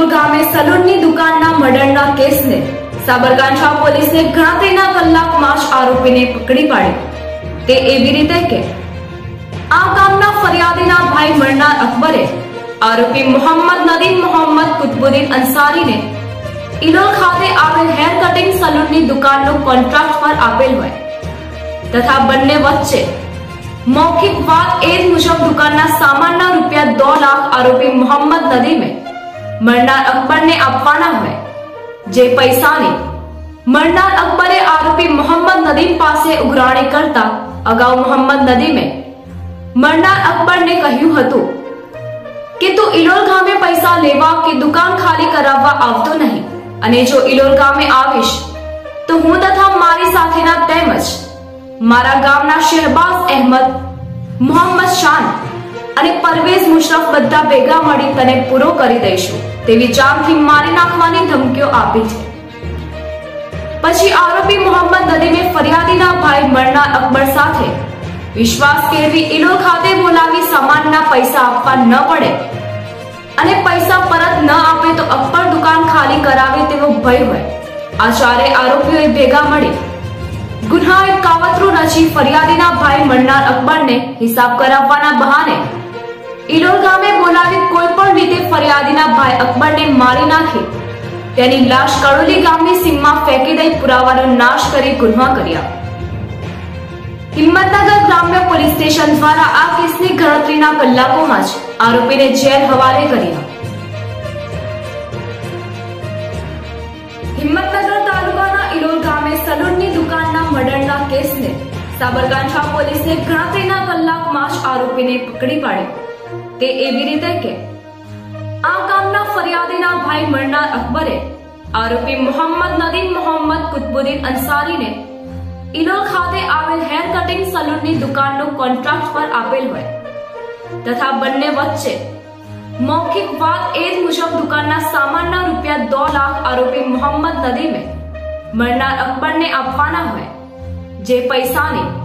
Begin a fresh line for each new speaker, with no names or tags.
સલૂનની દુકાનના મર્ડરના કેસને સાબરકાંઠા પોલીસે ગણતરીના કલાકમાં જ આરોપીને પકડી પાડી. તે એવી રીતે કે આ ગામના ફરિયાદીના ભાઈ મરનાર અકબરે આરોપી મોહમ્મદ નદીમ મોહમ્મદ કુતબુદ્દીન અંસારીને ઇલોલ ખાતે આવેલ હેર કટિંગ સલૂનની દુકાનનો કોન્ટ્રાક્ટ પર આપેલ હોય તથા બંને વચ્ચે મૌખિક વાત એ મુજબ દુકાનના સામાનના રૂપિયા દો લાખ આરોપી મોહમ્મદ નદીમે મરનાર અકબરને આપવાના હોય જે પૈસાને મરનાર અકબરે આરોપી મોહમ્મદ નદીમ પાસે ઉઘરાણી કરતા અગાઉ મોહમ્મદ નદીમે મરનાર અકબરને કહ્યું હતું કે તું ઇલોલ ગામે પૈસા લેવા કે દુકાન ખાલી કરાવવા આવતો નહીં અને જો ઇલોલ ગામે આવીશ તો હું તથા મારી સાથેના તેમજ મારા ગામના શહેબાઝ અહેમદ મોહમ્મદ શાન અને પરવેઝ મુશરફ બધા ભેગા મળી તને પૂરો કરી દઈશું. તેવી જાનથી મારી નાખવાની ધમકીઓ આપી છે. પછી આરોપી મોહમ્મદ નદીમે ફરિયાદીના ભાઈ મરના અકબર સાથે વિશ્વાસ કેળવી ઇલો ખાતે બોલાવી સામાનના પૈસા આપવા ન પડે. અને પૈસા પરત ન આપે તો અકબર દુકાન ખાલી કરાવે તેવો ભય હોય. આ ચારે આરોપીઓએ ભેગા મળી. ગુન્હા એક કાવતરું રચી ફરિયાદીના ભાઈ મરનાર અકબરને હિસાબ કરાવવાના બહાને ઇલોલ ગામે બોલાવી કોઈ પણ રીતે ફરિયાદીના ભાઈ અકબરને મારી નાખી. તેની લાશ કડોલી ગામની સીમમાં ફેંકી દઈ પુરાવાનો નાશ કરી ગુન્હા કર્યા હિંમતનગર ગ્રામ્ય પોલીસ સ્ટેશન દ્વારા આ કેસની ગણતરીના કલાકોમાં જ આરોપીને જેલ હવાલે કર્યા હિંમતનગર તાલુકાના ઇલોલ ગામે સલૂનની દુકાનના મર્ડરના કેસને સાબરકાંઠા પોલીસે ગણતરીના કલાકમાં જ આરોપીને પકડી પાડી. તે એવી રીતે કે, આ ગામના ફરિયાદીના ભાઈ મરનાર અકબરે આરોપી મોહમ્મદ નદીમ મોહમ્મદ કુતબુદ્દીન અંસારીને ઇલોલ ખાતે આવેલ હેર કટિંગ સલૂનની દુકાનનો કોન્ટ્રાક્ટ પર આપેલ હોય તથા બંને વચ્ચે મૌખિક વાત એ જ મુજબ દુકાનના સામાનના રૂપિયા દો લાખ આરોપી મોહમ્મદ નદીમે મરનાર અકબરને આપવાના હોય, જે પૈસાની